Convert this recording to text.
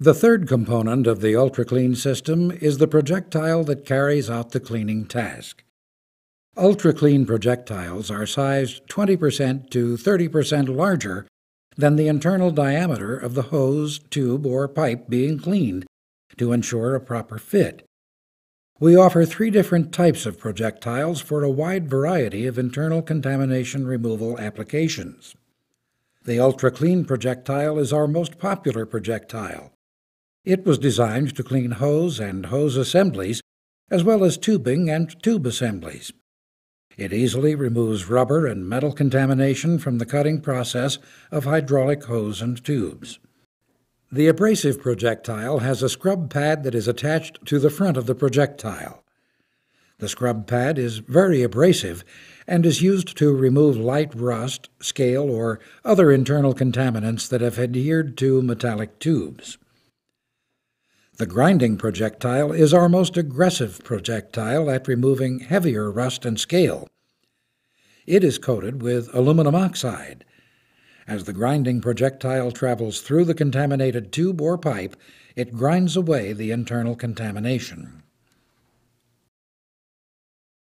The third component of the UltraClean system is the projectile that carries out the cleaning task. UltraClean projectiles are sized 20% to 30% larger than the internal diameter of the hose, tube, or pipe being cleaned to ensure a proper fit. We offer three different types of projectiles for a wide variety of internal contamination removal applications. The UltraClean projectile is our most popular projectile. It was designed to clean hose and hose assemblies, as well as tubing and tube assemblies. It easily removes rubber and metal contamination from the cutting process of hydraulic hose and tubes. The abrasive projectile has a scrub pad that is attached to the front of the projectile. The scrub pad is very abrasive and is used to remove light rust, scale, or other internal contaminants that have adhered to metallic tubes. The grinding projectile is our most aggressive projectile at removing heavier rust and scale. It is coated with aluminum oxide. As the grinding projectile travels through the contaminated tube or pipe, it grinds away the internal contamination.